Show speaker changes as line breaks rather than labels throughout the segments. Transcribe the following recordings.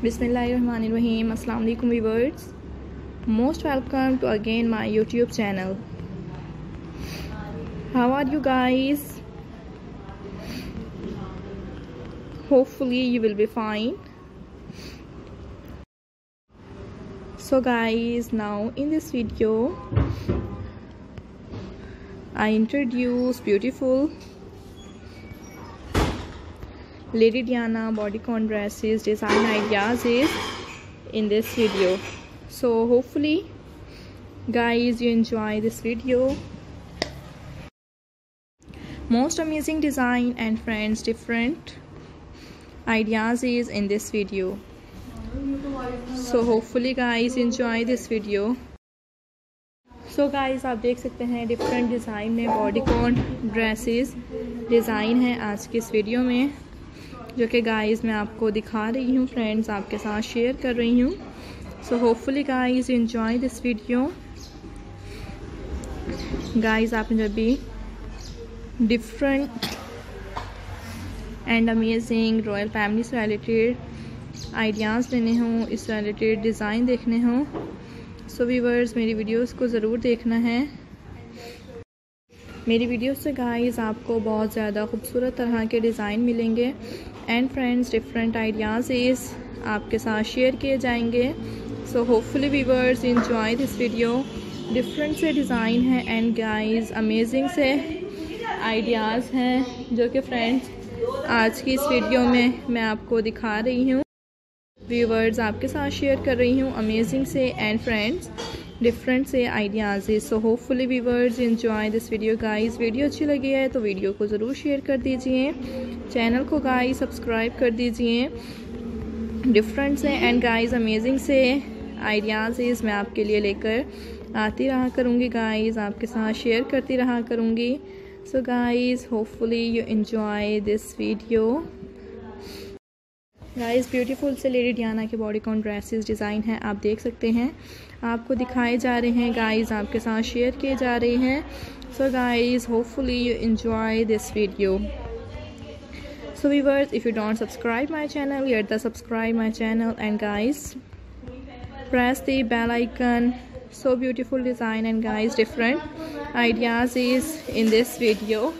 Bismillahirrahmanirrahim. Assalamu alaikum viewers. Most welcome to again my YouTube channel. How are you guys? Hopefully you will be fine. So guys, now in this video I introduce beautiful lady Diana bodycon dresses design ideas is in this video so hopefully guys you enjoy this video most amazing design and friends different ideas is in this video so hopefully guys enjoy this video so guys आप देख सकते हैं different design में bodycon dresses design है आज की इस video में। जो कि गाइस मैं आपको दिखा रही हूँ फ्रेंड्स आपके साथ शेयर कर रही हूँ। So hopefully guys enjoy this video guys आपने जब भी different and amazing royal family से रिलेटेड आइडियाज़ लेने हों इससे रिलेटेड डिज़ाइन देखने हों सो वीवर्स मेरी वीडियोस को ज़रूर देखना है। मेरी वीडियो से गाइस आपको बहुत ज़्यादा खूबसूरत तरह के डिज़ाइन मिलेंगे। एंड फ्रेंड्स डिफरेंट आइडियाज़ इस आपके साथ शेयर किए जाएँगे। So hopefully viewers enjoy this video different से डिज़ाइन है एंड गाइज़ अमेजिंग से आइडियाज़ हैं, जो कि फ्रेंड्स आज की इस वीडियो में मैं आपको दिखा रही हूँ। व्यूवर्स आपके साथ शेयर कर रही हूँ अमेजिंग से एंड फ्रेंड्स डिफरेंट से ideas so. Hopefully viewers enjoy this video guys video अच्छी लगी है तो वीडियो को ज़रूर शेयर कर दीजिए। चैनल को गाइस सब्सक्राइब कर दीजिए। डिफरेंट से एंड गाइस अमेजिंग से आइडियाज़ मैं आपके लिए लेकर आती रहा करूँगी गाइस आपके साथ शेयर करती रहा करूँगी। So guys hopefully you enjoy this video guys beautiful से लेडी डियाना के बॉडीकॉन ड्रेसेस डिज़ाइन है, आप देख सकते हैं। आपको दिखाए जा रहे हैं गाइस आपके साथ शेयर किए जा रहे हैं। So guys hopefully you enjoy this video so viewers if you don't subscribe my channel you the subscribe my channel and guys press the bell icon so beautiful design and guys different ideas is in this video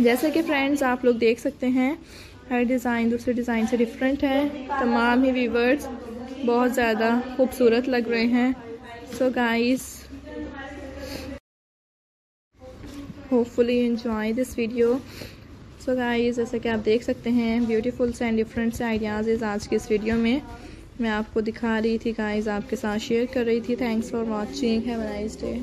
जैसे कि friends आप लोग देख सकते हैं हर design दूसरे design से डिफरेंट है। तमाम ही वीवर्स बहुत ज़्यादा खूबसूरत लग रहे हैं। So guys hopefully enjoy this video so guys जैसे कि आप देख सकते हैं ब्यूटीफुल से एंड डिफरेंट से आइडियाज़ आज के इस वीडियो में। मैं आपको दिखा रही थी गाइस आपके साथ शेयर कर रही थी। Thanks for watching have nice day